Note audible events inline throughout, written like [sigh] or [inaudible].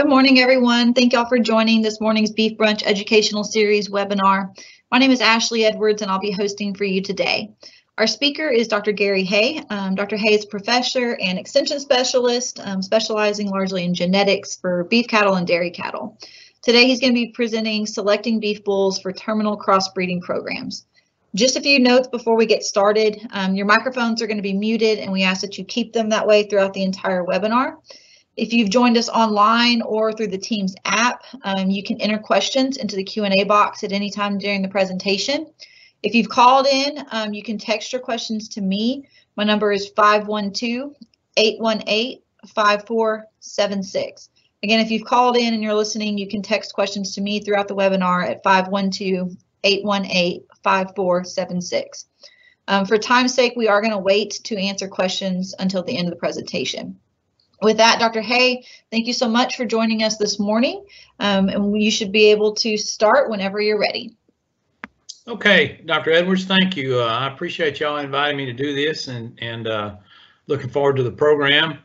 Good morning, everyone. Thank y'all for joining this morning's Beef Brunch Educational Series webinar. My name is Ashley Edwards, and I'll be hosting for you today. Our speaker is Dr. Gary Hay. Um, Dr. Hay is professor and extension specialist, um, specializing largely in genetics for beef cattle and dairy cattle. Today, he's going to be presenting selecting beef bulls for terminal crossbreeding programs. Just a few notes before we get started. Um, your microphones are going to be muted, and we ask that you keep them that way throughout the entire webinar. If you've joined us online or through the Teams app, um, you can enter questions into the Q&A box at any time during the presentation. If you've called in, um, you can text your questions to me. My number is 512-818-5476. Again, if you've called in and you're listening, you can text questions to me throughout the webinar at 512-818-5476. Um, for time's sake, we are going to wait to answer questions until the end of the presentation. With that, Dr. Hay, thank you so much for joining us this morning. Um, and you should be able to start whenever you're ready. Okay, Dr. Edwards, thank you. Uh, I appreciate y'all inviting me to do this and, and uh, looking forward to the program.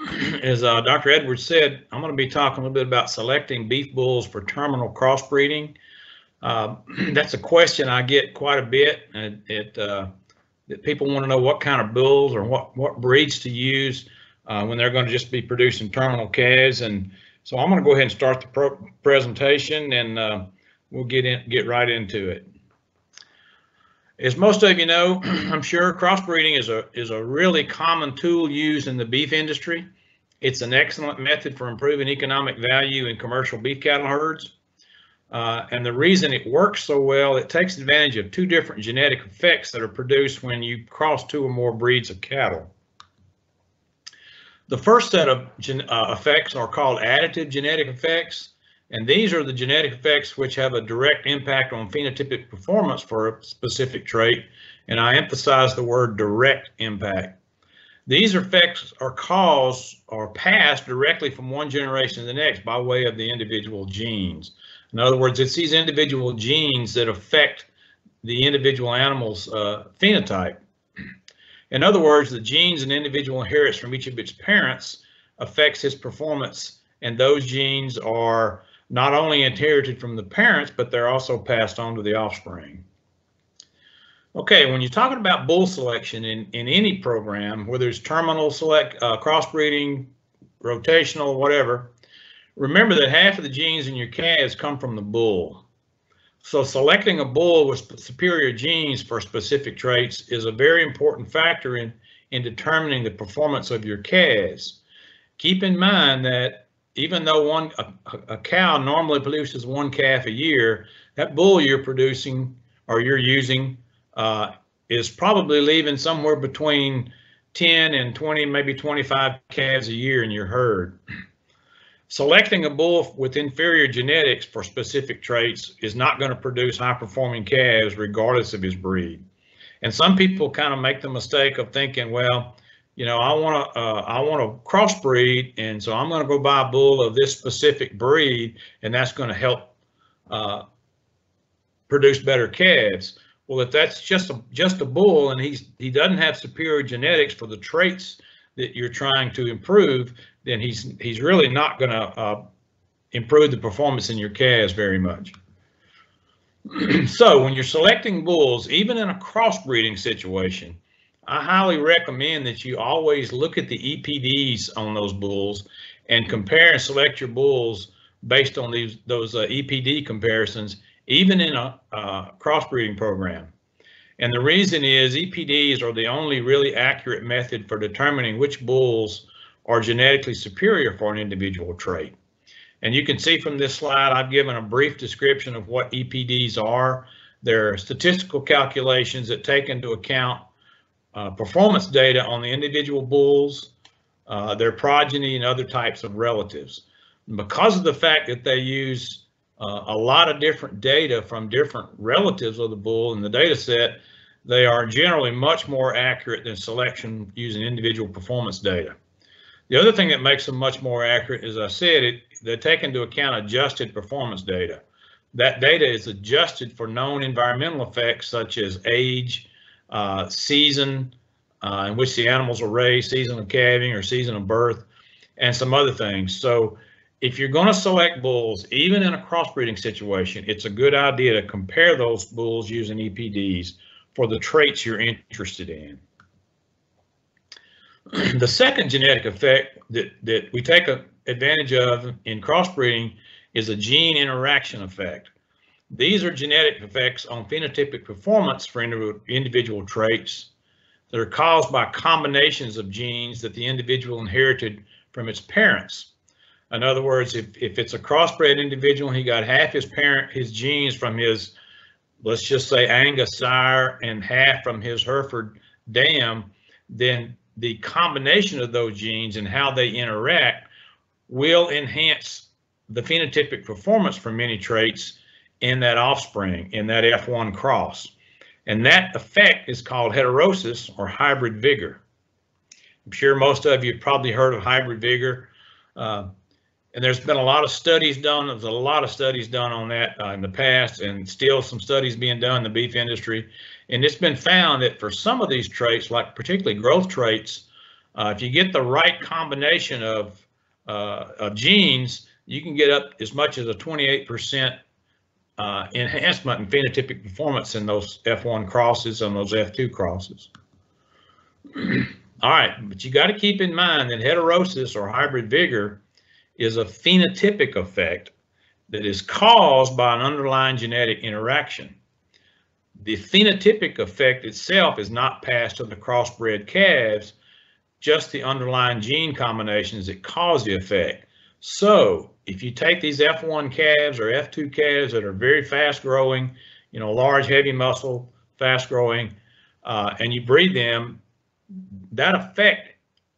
[clears throat] As uh, Dr. Edwards said, I'm going to be talking a little bit about selecting beef bulls for terminal crossbreeding. Uh, [clears throat] that's a question I get quite a bit. And it, uh, that people want to know what kind of bulls or what, what breeds to use uh, when they're going to just be producing terminal calves. And so I'm going to go ahead and start the presentation and uh, we'll get in, get right into it. As most of you know, [clears throat] I'm sure crossbreeding is a is a really common tool used in the beef industry. It's an excellent method for improving economic value in commercial beef cattle herds. Uh, and the reason it works so well, it takes advantage of two different genetic effects that are produced when you cross two or more breeds of cattle. The first set of uh, effects are called additive genetic effects, and these are the genetic effects which have a direct impact on phenotypic performance for a specific trait, and I emphasize the word direct impact. These effects are caused or passed directly from one generation to the next by way of the individual genes. In other words, it's these individual genes that affect the individual animal's uh, phenotype. In other words, the genes an individual inherits from each of its parents affects his performance, and those genes are not only inherited from the parents, but they're also passed on to the offspring. Okay, when you're talking about bull selection in, in any program, whether it's terminal select, uh, crossbreeding, rotational, whatever, remember that half of the genes in your calves come from the bull. So selecting a bull with superior genes for specific traits is a very important factor in, in determining the performance of your calves. Keep in mind that even though one a, a cow normally produces one calf a year, that bull you're producing or you're using uh, is probably leaving somewhere between 10 and 20, maybe 25 calves a year in your herd. Selecting a bull with inferior genetics for specific traits is not going to produce high performing calves regardless of his breed. And some people kind of make the mistake of thinking, well, you know, I want to uh, I want to crossbreed, and so I'm going to go buy a bull of this specific breed, and that's going to help uh, produce better calves. Well, if that's just a just a bull, and he's he doesn't have superior genetics for the traits that you're trying to improve, then he's he's really not going to uh, improve the performance in your calves very much. [clears throat] so when you're selecting bulls, even in a crossbreeding situation, I highly recommend that you always look at the EPDs on those bulls and compare and select your bulls based on these those uh, EPD comparisons, even in a uh, crossbreeding program. And the reason is EPDs are the only really accurate method for determining which bulls are genetically superior for an individual trait. And you can see from this slide, I've given a brief description of what EPDs are. They're statistical calculations that take into account uh, performance data on the individual bulls, uh, their progeny, and other types of relatives. And because of the fact that they use uh, a lot of different data from different relatives of the bull in the data set, they are generally much more accurate than selection using individual performance data. The other thing that makes them much more accurate, as I said, it, they take into account adjusted performance data. That data is adjusted for known environmental effects such as age, uh, season uh, in which the animals are raised, season of calving or season of birth, and some other things. So if you're going to select bulls, even in a crossbreeding situation, it's a good idea to compare those bulls using EPDs for the traits you're interested in. [clears throat] the second genetic effect that, that we take advantage of in crossbreeding is a gene interaction effect. These are genetic effects on phenotypic performance for individual traits that are caused by combinations of genes that the individual inherited from its parents. In other words, if, if it's a crossbred individual, he got half his parent, his genes from his, let's just say Angus sire and half from his Hereford dam, then the combination of those genes and how they interact will enhance the phenotypic performance for many traits in that offspring, in that F1 cross. And that effect is called heterosis or hybrid vigor. I'm sure most of you have probably heard of hybrid vigor. Uh, and there's been a lot of studies done. There's a lot of studies done on that uh, in the past, and still some studies being done in the beef industry. And it's been found that for some of these traits, like particularly growth traits, uh, if you get the right combination of, uh, of genes, you can get up as much as a 28% uh, enhancement in phenotypic performance in those F1 crosses and those F2 crosses. [clears throat] All right, but you got to keep in mind that heterosis or hybrid vigor is a phenotypic effect that is caused by an underlying genetic interaction. The phenotypic effect itself is not passed to the crossbred calves, just the underlying gene combinations that cause the effect. So if you take these F1 calves or F2 calves that are very fast growing, you know, large, heavy muscle, fast growing, uh, and you breed them, that effect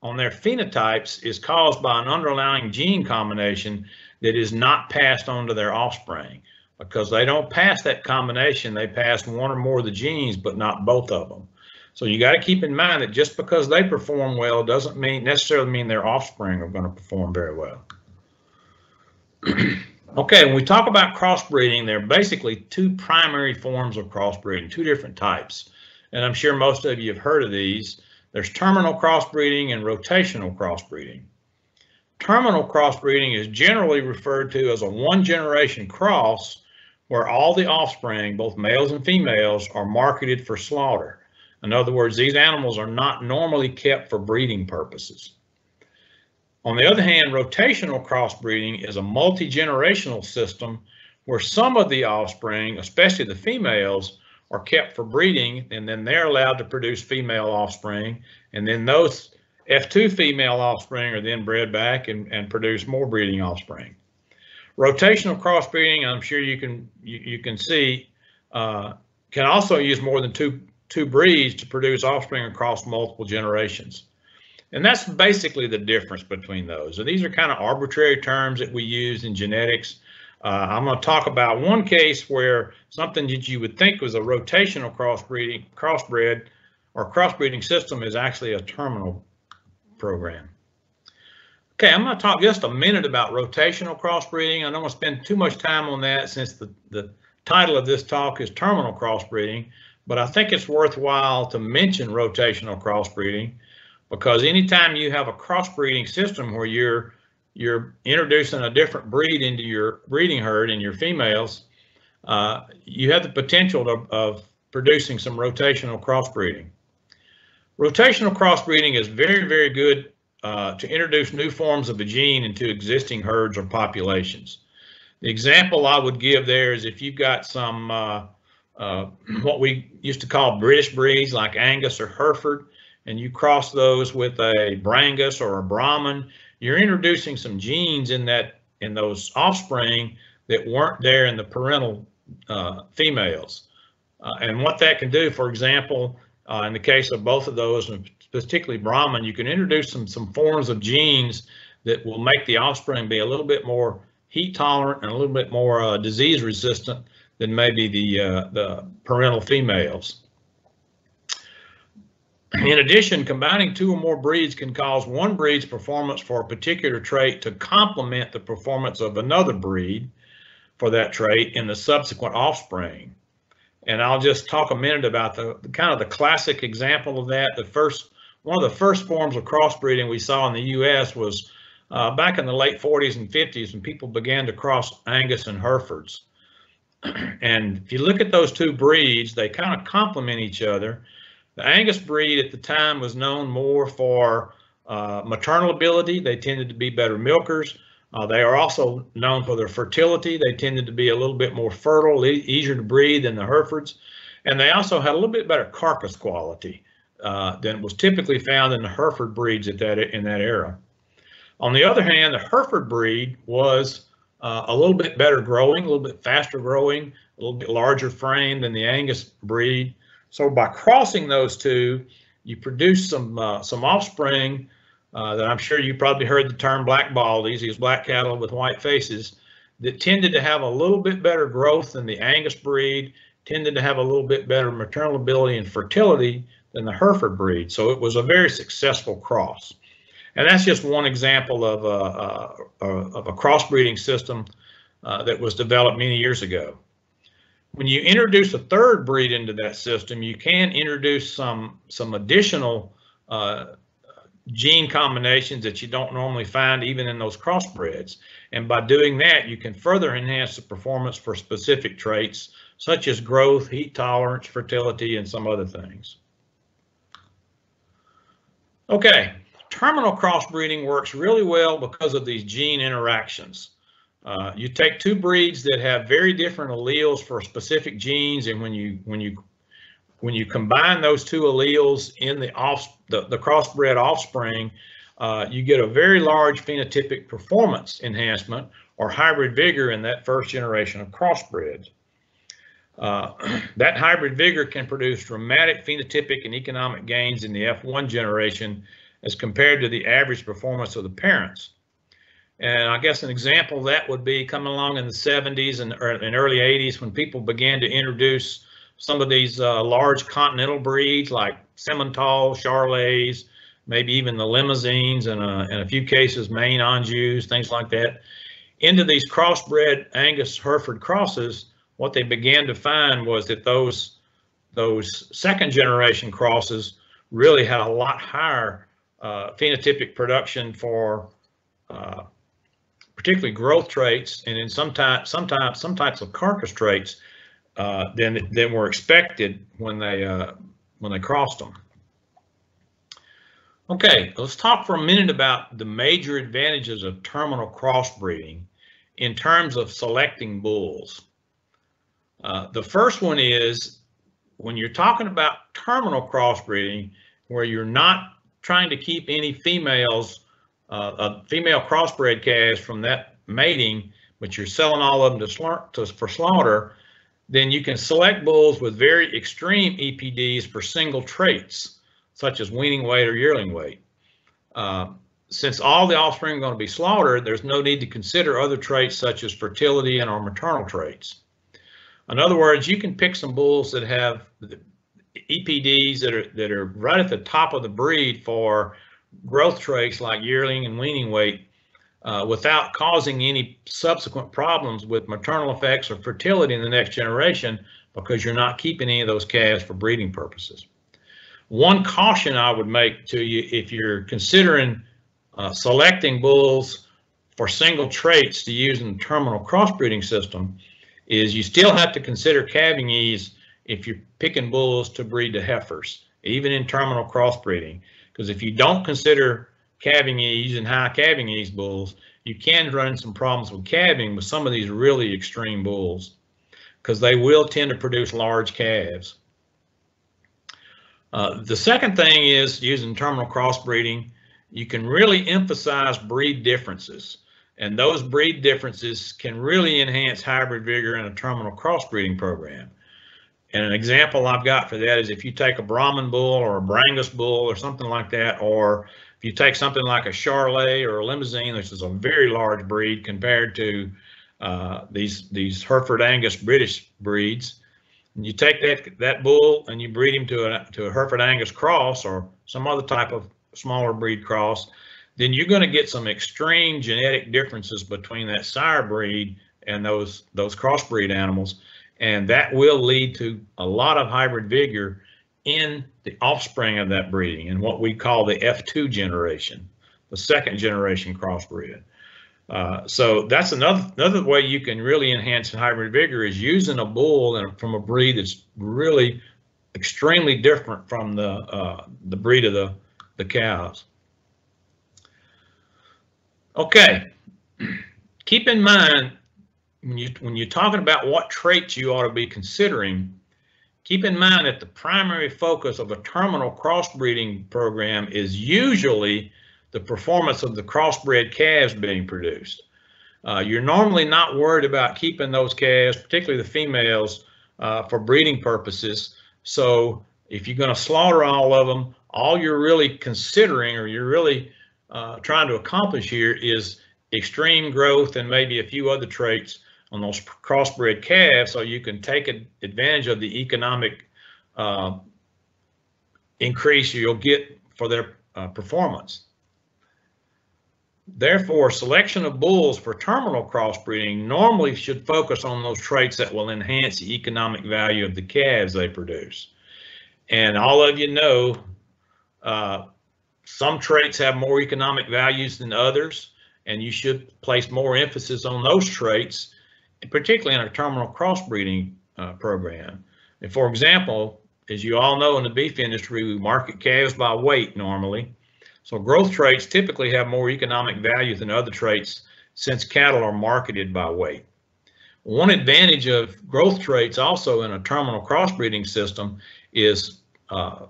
on their phenotypes is caused by an underlying gene combination that is not passed on to their offspring because they don't pass that combination. They pass one or more of the genes, but not both of them. So you got to keep in mind that just because they perform well doesn't mean necessarily mean their offspring are going to perform very well. [clears throat] okay, when we talk about crossbreeding, there are basically two primary forms of crossbreeding, two different types. And I'm sure most of you have heard of these. There's terminal crossbreeding and rotational crossbreeding. Terminal crossbreeding is generally referred to as a one generation cross where all the offspring, both males and females, are marketed for slaughter. In other words, these animals are not normally kept for breeding purposes. On the other hand, rotational crossbreeding is a multi-generational system where some of the offspring, especially the females, are kept for breeding, and then they're allowed to produce female offspring. And then those F2 female offspring are then bred back and, and produce more breeding offspring. Rotational crossbreeding, I'm sure you can you, you can see, uh, can also use more than two two breeds to produce offspring across multiple generations. And that's basically the difference between those. And these are kind of arbitrary terms that we use in genetics. Uh, I'm going to talk about one case where something that you would think was a rotational crossbreeding, crossbred or crossbreeding system is actually a terminal program. Okay, I'm going to talk just a minute about rotational crossbreeding. I don't want to spend too much time on that since the, the title of this talk is terminal crossbreeding, but I think it's worthwhile to mention rotational crossbreeding because anytime you have a crossbreeding system where you're you're introducing a different breed into your breeding herd and your females, uh, you have the potential of, of producing some rotational crossbreeding. Rotational crossbreeding is very, very good uh, to introduce new forms of a gene into existing herds or populations. The example I would give there is if you've got some uh, uh, [clears throat] what we used to call British breeds like Angus or Hereford, and you cross those with a Brangus or a Brahman, you're introducing some genes in that in those offspring that weren't there in the parental uh, females. Uh, and what that can do, for example, uh, in the case of both of those, and particularly Brahman, you can introduce some, some forms of genes that will make the offspring be a little bit more heat tolerant and a little bit more uh, disease resistant than maybe the, uh, the parental females. In addition, combining two or more breeds can cause one breed's performance for a particular trait to complement the performance of another breed for that trait in the subsequent offspring. And I'll just talk a minute about the, kind of the classic example of that. The first, one of the first forms of crossbreeding we saw in the U.S. was uh, back in the late 40s and 50s when people began to cross Angus and Herefords. [clears throat] and if you look at those two breeds, they kind of complement each other. The Angus breed at the time was known more for uh, maternal ability. They tended to be better milkers. Uh, they are also known for their fertility. They tended to be a little bit more fertile, e easier to breed than the Herefords. And they also had a little bit better carcass quality uh, than was typically found in the Hereford breeds at that in that era. On the other hand, the Hereford breed was uh, a little bit better growing, a little bit faster growing, a little bit larger frame than the Angus breed. So by crossing those two, you produce some uh, some offspring uh, that I'm sure you probably heard the term black baldies, these black cattle with white faces, that tended to have a little bit better growth than the Angus breed, tended to have a little bit better maternal ability and fertility than the Hereford breed. So it was a very successful cross. And that's just one example of a, a, of a crossbreeding system uh, that was developed many years ago. When you introduce a third breed into that system, you can introduce some, some additional uh, gene combinations that you don't normally find even in those crossbreds. And by doing that, you can further enhance the performance for specific traits such as growth, heat tolerance, fertility, and some other things. Okay, terminal crossbreeding works really well because of these gene interactions. Uh, you take two breeds that have very different alleles for specific genes, and when you when you when you combine those two alleles in the off the, the crossbred offspring, uh, you get a very large phenotypic performance enhancement or hybrid vigor in that first generation of crossbreds. Uh, [clears throat] that hybrid vigor can produce dramatic phenotypic and economic gains in the F1 generation as compared to the average performance of the parents. And I guess an example of that would be coming along in the 70s and, and early 80s when people began to introduce some of these uh, large continental breeds like Simmental, Charolais, maybe even the Limousins and uh, in a few cases Maine Anjous, things like that, into these crossbred Angus Hereford crosses what they began to find was that those those second generation crosses really had a lot higher uh, phenotypic production for uh, particularly growth traits and in some type, sometimes some types of carcass traits uh, than than were expected when they uh, when they crossed them. Okay, let's talk for a minute about the major advantages of terminal crossbreeding in terms of selecting bulls. Uh, the first one is when you're talking about terminal crossbreeding, where you're not trying to keep any females, uh, a female crossbred calves from that mating, but you're selling all of them to, to, for slaughter, then you can select bulls with very extreme EPDs for single traits, such as weaning weight or yearling weight. Uh, since all the offspring are going to be slaughtered, there's no need to consider other traits such as fertility and or maternal traits. In other words, you can pick some bulls that have EPDs that are that are right at the top of the breed for growth traits like yearling and weaning weight uh, without causing any subsequent problems with maternal effects or fertility in the next generation because you're not keeping any of those calves for breeding purposes. One caution I would make to you if you're considering uh, selecting bulls for single traits to use in the terminal crossbreeding system is you still have to consider calving ease if you're picking bulls to breed to heifers, even in terminal crossbreeding. Because if you don't consider calving ease and high calving ease bulls, you can run into some problems with calving with some of these really extreme bulls because they will tend to produce large calves. Uh, the second thing is using terminal crossbreeding, you can really emphasize breed differences. And those breed differences can really enhance hybrid vigor in a terminal crossbreeding program. And an example I've got for that is if you take a Brahman bull or a Brangus bull or something like that, or if you take something like a Charolais or a Limousin, which is a very large breed compared to uh, these these Hereford Angus British breeds, and you take that that bull and you breed him to a to a Hereford Angus cross or some other type of smaller breed cross, then you're going to get some extreme genetic differences between that sire breed and those those crossbreed animals, and that will lead to a lot of hybrid vigor in the offspring of that breeding and what we call the F2 generation, the second generation crossbred. Uh, so that's another another way you can really enhance hybrid vigor is using a bull and from a breed that's really extremely different from the uh, the breed of the the cows. Okay, [clears throat] keep in mind when you when you're talking about what traits you ought to be considering, keep in mind that the primary focus of a terminal crossbreeding program is usually the performance of the crossbred calves being produced. Uh, you're normally not worried about keeping those calves, particularly the females, uh, for breeding purposes. So if you're going to slaughter all of them, all you're really considering or you're really uh, trying to accomplish here is extreme growth and maybe a few other traits on those crossbred calves so you can take advantage of the economic uh, increase you'll get for their uh, performance. Therefore, selection of bulls for terminal crossbreeding normally should focus on those traits that will enhance the economic value of the calves they produce. And all of you know, uh, some traits have more economic values than others, and you should place more emphasis on those traits, particularly in a terminal crossbreeding uh, program. And for example, as you all know in the beef industry, we market calves by weight normally. So growth traits typically have more economic value than other traits since cattle are marketed by weight. One advantage of growth traits also in a terminal crossbreeding system is uh,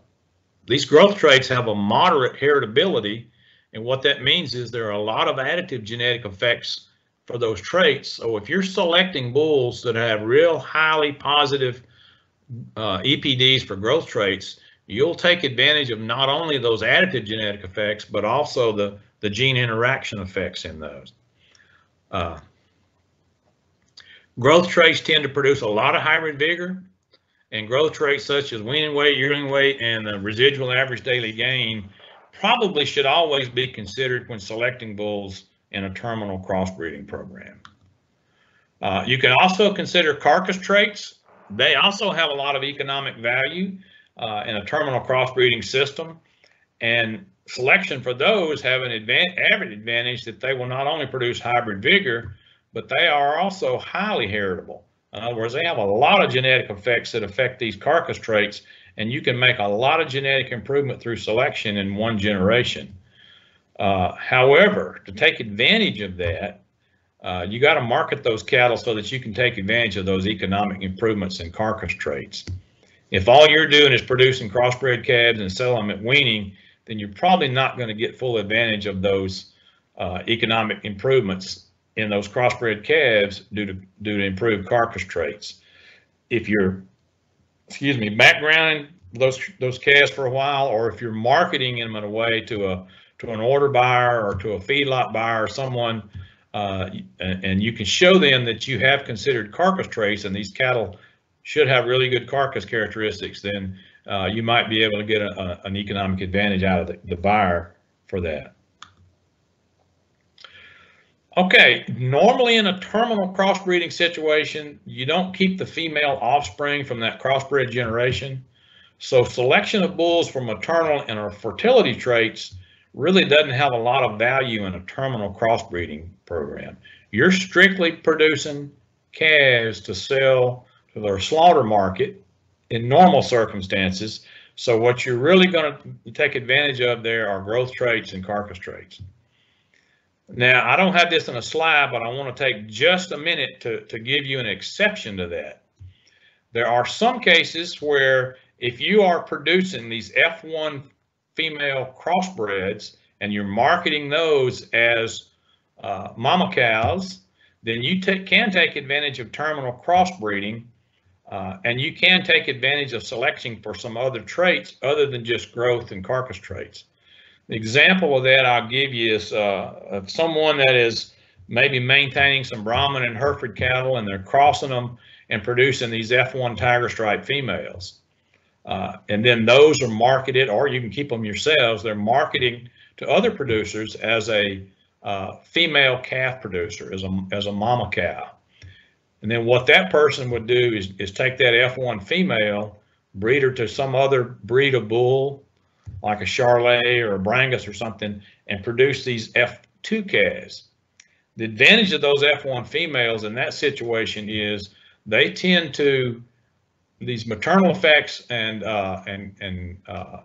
these growth traits have a moderate heritability. And what that means is there are a lot of additive genetic effects for those traits. So if you're selecting bulls that have real highly positive uh, EPDs for growth traits, you'll take advantage of not only those additive genetic effects, but also the, the gene interaction effects in those. Uh, growth traits tend to produce a lot of hybrid vigor, and growth traits such as weaning weight, yearling weight, and the residual average daily gain probably should always be considered when selecting bulls in a terminal crossbreeding program. Uh, you can also consider carcass traits. They also have a lot of economic value uh, in a terminal crossbreeding system. And selection for those have an added advantage that they will not only produce hybrid vigor, but they are also highly heritable. In other words, they have a lot of genetic effects that affect these carcass traits, and you can make a lot of genetic improvement through selection in one generation. Uh, however, to take advantage of that, uh, you got to market those cattle so that you can take advantage of those economic improvements in carcass traits. If all you're doing is producing crossbred calves and selling them at weaning, then you're probably not going to get full advantage of those uh, economic improvements in those crossbred calves due to due to improved carcass traits. If you're, excuse me, backgrounding those those calves for a while, or if you're marketing them in a way to a to an order buyer or to a feedlot buyer or someone, uh, and you can show them that you have considered carcass traits and these cattle should have really good carcass characteristics, then uh, you might be able to get a, a, an economic advantage out of the, the buyer for that. Okay, normally in a terminal crossbreeding situation, you don't keep the female offspring from that crossbred generation. So selection of bulls for maternal and or fertility traits really doesn't have a lot of value in a terminal crossbreeding program. You're strictly producing calves to sell to their slaughter market in normal circumstances. So what you're really going to take advantage of there are growth traits and carcass traits. Now, I don't have this in a slide, but I want to take just a minute to, to give you an exception to that. There are some cases where if you are producing these F1 female crossbreds and you're marketing those as uh, mama cows, then you can take advantage of terminal crossbreeding uh, and you can take advantage of selection for some other traits other than just growth and carcass traits. The example of that I'll give you is uh, someone that is maybe maintaining some Brahman and Hereford cattle and they're crossing them and producing these F1 tiger stripe females. Uh, and then those are marketed, or you can keep them yourselves. They're marketing to other producers as a uh, female calf producer, as a, as a mama cow. And then what that person would do is, is take that F1 female, breed her to some other breed of bull like a Charolais or a Brangus or something, and produce these F2 calves. The advantage of those F1 females in that situation is they tend to these maternal effects and uh, and and uh,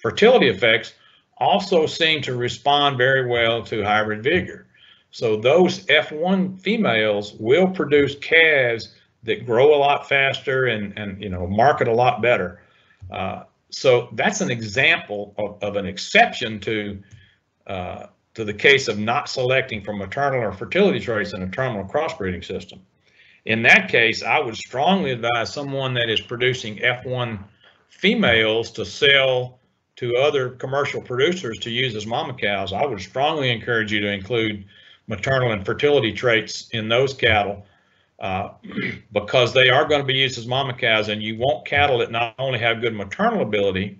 fertility effects also seem to respond very well to hybrid vigor. So those F1 females will produce calves that grow a lot faster and, and you know market a lot better. Uh, so that's an example of, of an exception to uh, to the case of not selecting for maternal or fertility traits in a terminal crossbreeding system. In that case, I would strongly advise someone that is producing F1 females to sell to other commercial producers to use as mama cows. I would strongly encourage you to include maternal and fertility traits in those cattle uh, [clears throat] because they are going to be used as mama cows and you want cattle that not only have good maternal ability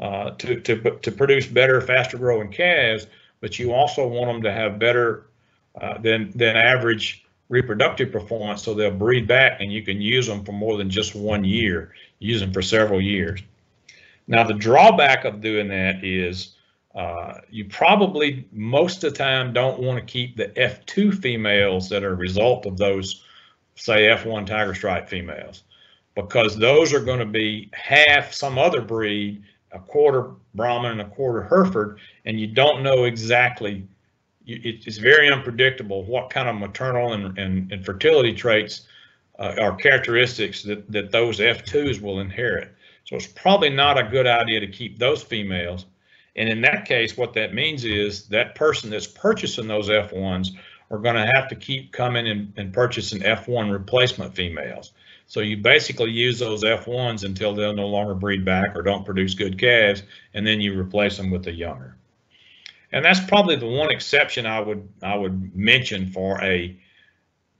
uh, to, to, to produce better, faster growing calves, but you also want them to have better uh, than, than average reproductive performance so they'll breed back and you can use them for more than just one year, use them for several years. Now the drawback of doing that is uh, you probably most of the time don't want to keep the F2 females that are a result of those, say F1 Tiger Stripe females, because those are going to be half some other breed, a quarter Brahman and a quarter Hereford, and you don't know exactly, it's very unpredictable what kind of maternal and, and, and fertility traits uh, are characteristics that, that those F2s will inherit. So it's probably not a good idea to keep those females and in that case, what that means is that person that's purchasing those F1s are going to have to keep coming and, and purchasing F1 replacement females. So you basically use those F1s until they'll no longer breed back or don't produce good calves, and then you replace them with the younger. And that's probably the one exception I would I would mention for a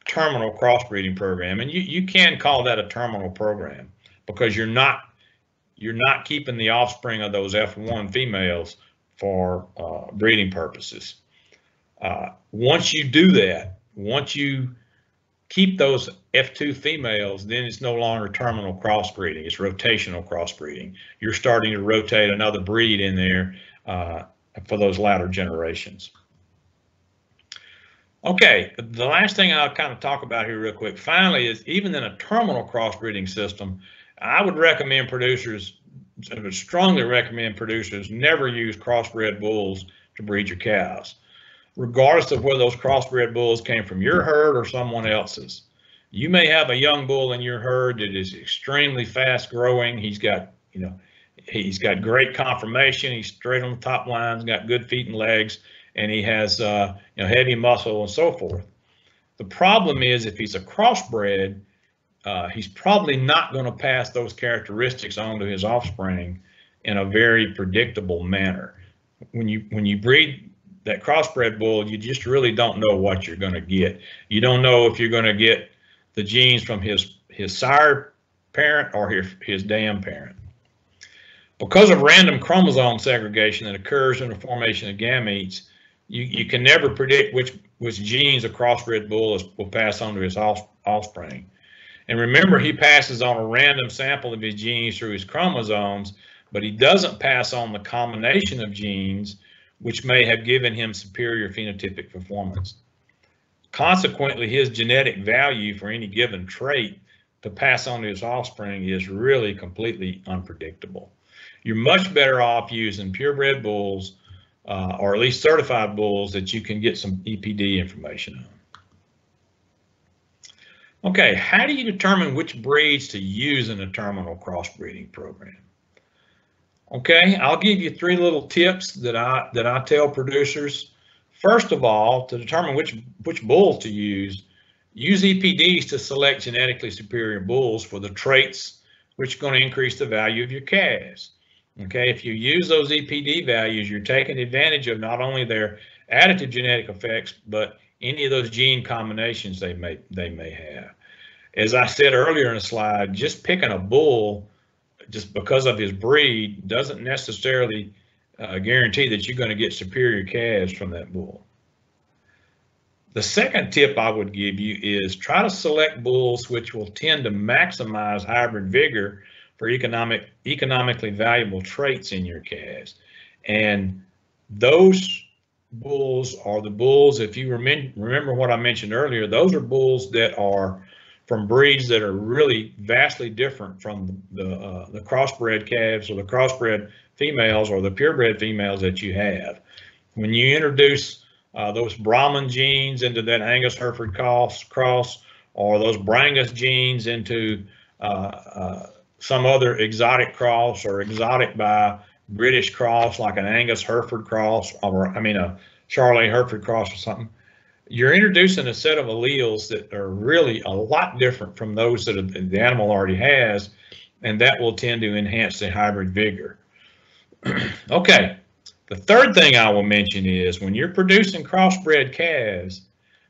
terminal crossbreeding program. And you, you can call that a terminal program because you're not you're not keeping the offspring of those F1 females for uh, breeding purposes. Uh, once you do that, once you keep those F2 females, then it's no longer terminal crossbreeding. It's rotational crossbreeding. You're starting to rotate another breed in there uh, for those latter generations. Okay, the last thing I'll kind of talk about here real quick, finally, is even in a terminal crossbreeding system, I would recommend producers, I would strongly recommend producers never use crossbred bulls to breed your cows, regardless of whether those crossbred bulls came from your herd or someone else's. You may have a young bull in your herd that is extremely fast growing. He's got, you know, he's got great conformation. He's straight on the top lines, got good feet and legs, and he has, uh, you know, heavy muscle and so forth. The problem is if he's a crossbred, uh, he's probably not going to pass those characteristics on to his offspring in a very predictable manner. When you when you breed that crossbred bull, you just really don't know what you're going to get. You don't know if you're going to get the genes from his his sire parent or his, his dam parent. Because of random chromosome segregation that occurs in the formation of gametes, you, you can never predict which which genes a crossbred bull is, will pass on to his offspring. And remember, he passes on a random sample of his genes through his chromosomes, but he doesn't pass on the combination of genes which may have given him superior phenotypic performance. Consequently, his genetic value for any given trait to pass on to his offspring is really completely unpredictable. You're much better off using purebred bulls uh, or at least certified bulls that you can get some EPD information on. Okay, how do you determine which breeds to use in a terminal crossbreeding program? Okay, I'll give you three little tips that I that I tell producers. First of all, to determine which which bulls to use, use EPDs to select genetically superior bulls for the traits which are going to increase the value of your calves. Okay, if you use those EPD values, you're taking advantage of not only their additive genetic effects, but any of those gene combinations they may they may have. As I said earlier in the slide, just picking a bull just because of his breed doesn't necessarily uh, guarantee that you're going to get superior calves from that bull. The second tip I would give you is try to select bulls which will tend to maximize hybrid vigor for economic economically valuable traits in your calves. And those bulls are the bulls, if you remember, remember what I mentioned earlier, those are bulls that are from breeds that are really vastly different from the, the, uh, the crossbred calves or the crossbred females or the purebred females that you have. When you introduce uh, those Brahman genes into that Angus Hereford cross, cross or those Brangus genes into uh, uh, some other exotic cross or exotic by British cross, like an Angus Hereford cross, or I mean a Charolais Hereford cross or something, you're introducing a set of alleles that are really a lot different from those that the animal already has, and that will tend to enhance the hybrid vigor. [clears throat] okay, the third thing I will mention is when you're producing crossbred calves,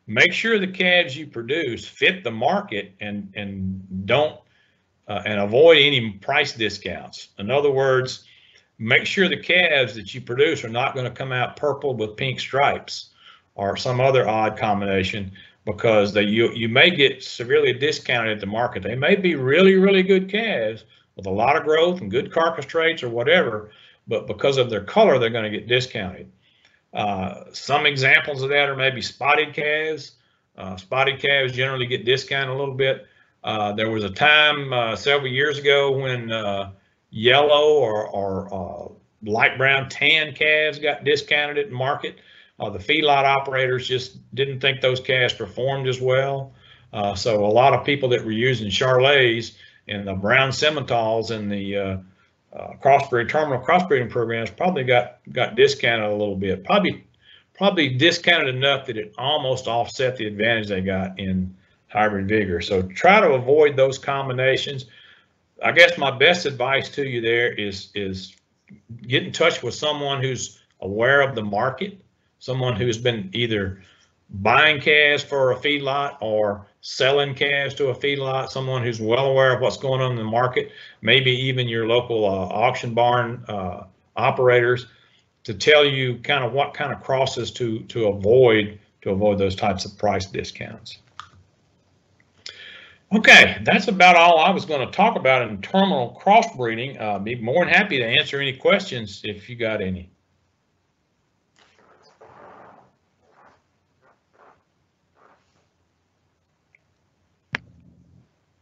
make sure the calves you produce fit the market and and don't uh, and avoid any price discounts. In other words, make sure the calves that you produce are not going to come out purple with pink stripes or some other odd combination because they you you may get severely discounted at the market. They may be really really good calves with a lot of growth and good carcass traits or whatever, but because of their color, they're going to get discounted. Uh, some examples of that are maybe spotted calves. Uh, spotted calves generally get discounted a little bit. Uh, there was a time uh, several years ago when uh, yellow or, or uh, light brown tan calves got discounted at market. Uh, the feedlot operators just didn't think those calves performed as well. Uh, so a lot of people that were using Charolais and the brown Simmentals and the crossbreed terminal crossbreeding programs probably got got discounted a little bit. Probably probably discounted enough that it almost offset the advantage they got in hybrid vigor. So try to avoid those combinations. I guess my best advice to you there is is get in touch with someone who's aware of the market, someone who's been either buying calves for a feedlot or selling calves to a feedlot, someone who's well aware of what's going on in the market, maybe even your local uh, auction barn uh, operators to tell you kind of what kind of crosses to to avoid to avoid those types of price discounts. Okay, that's about all I was going to talk about in terminal crossbreeding. Uh, be more than happy to answer any questions if you got any.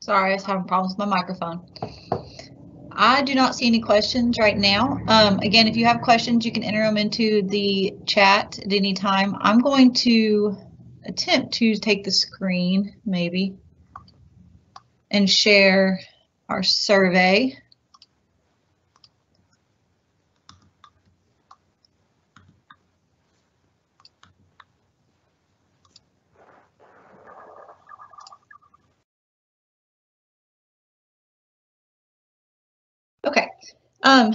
Sorry, I was having problems with my microphone. I do not see any questions right now. Um, again, if you have questions, you can enter them into the chat at any time. I'm going to attempt to take the screen, maybe and share our survey. Okay. Um,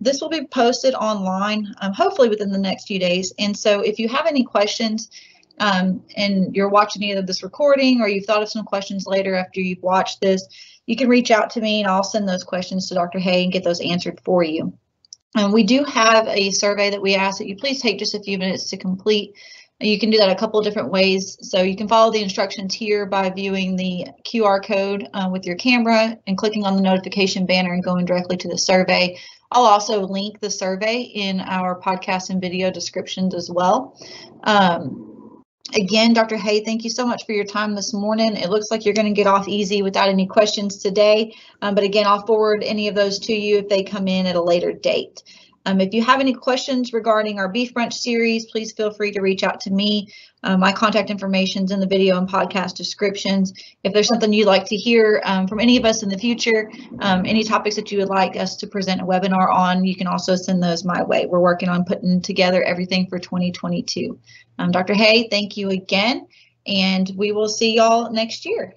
this will be posted online, um, hopefully within the next few days. And so if you have any questions, um, and you're watching either this recording or you've thought of some questions later after you've watched this, you can reach out to me and I'll send those questions to Dr. Hay and get those answered for you. And we do have a survey that we ask that you please take just a few minutes to complete. You can do that a couple of different ways. So you can follow the instructions here by viewing the QR code uh, with your camera and clicking on the notification banner and going directly to the survey. I'll also link the survey in our podcast and video descriptions as well. Um, Again, Dr. Hay, thank you so much for your time this morning. It looks like you're going to get off easy without any questions today. Um, but again, I'll forward any of those to you if they come in at a later date. Um, if you have any questions regarding our Beef Brunch series, please feel free to reach out to me. Uh, my contact information is in the video and podcast descriptions. If there's something you'd like to hear um, from any of us in the future, um, any topics that you would like us to present a webinar on, you can also send those my way. We're working on putting together everything for 2022. Um, Dr. Hay, thank you again, and we will see y'all next year.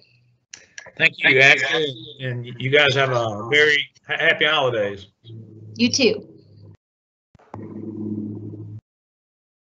Thank you, Ashley, and you guys have a very happy holidays. You too.